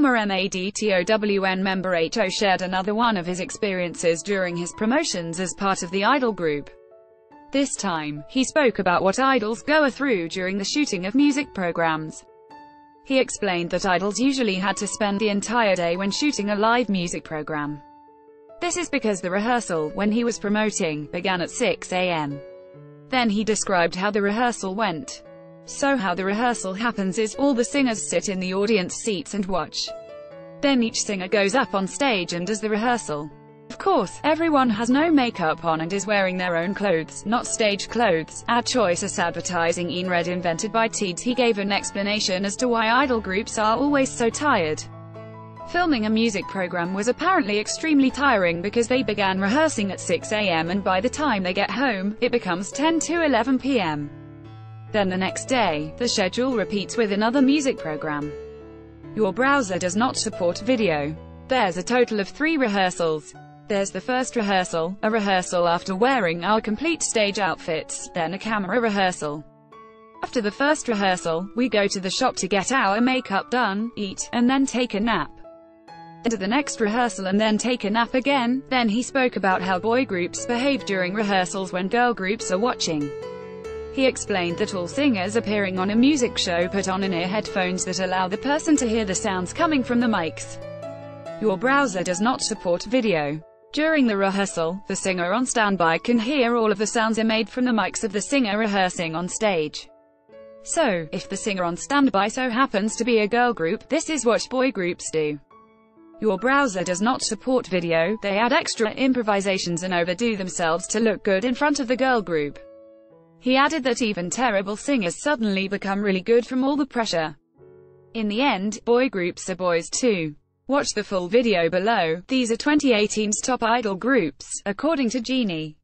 MADTOWN member H.O shared another one of his experiences during his promotions as part of the Idol group. This time, he spoke about what idols go through during the shooting of music programs. He explained that idols usually had to spend the entire day when shooting a live music program. This is because the rehearsal, when he was promoting, began at 6 a.m. Then he described how the rehearsal went. So how the rehearsal happens is, all the singers sit in the audience seats and watch. Then each singer goes up on stage and does the rehearsal. Of course, everyone has no makeup on and is wearing their own clothes, not stage clothes. Our choice choices advertising in red invented by Teeds he gave an explanation as to why idol groups are always so tired. Filming a music program was apparently extremely tiring because they began rehearsing at 6 am and by the time they get home, it becomes 10 to 11 pm. Then the next day, the schedule repeats with another music program. Your browser does not support video. There's a total of three rehearsals. There's the first rehearsal, a rehearsal after wearing our complete stage outfits, then a camera rehearsal. After the first rehearsal, we go to the shop to get our makeup done, eat, and then take a nap to the next rehearsal and then take a nap again. Then he spoke about how boy groups behave during rehearsals when girl groups are watching. He explained that all singers appearing on a music show put on in-ear headphones that allow the person to hear the sounds coming from the mics. Your browser does not support video. During the rehearsal, the singer on standby can hear all of the sounds made from the mics of the singer rehearsing on stage. So, if the singer on standby so happens to be a girl group, this is what boy groups do. Your browser does not support video, they add extra improvisations and overdo themselves to look good in front of the girl group. He added that even terrible singers suddenly become really good from all the pressure. In the end, boy groups are boys too. Watch the full video below. These are 2018's top idol groups, according to Genie.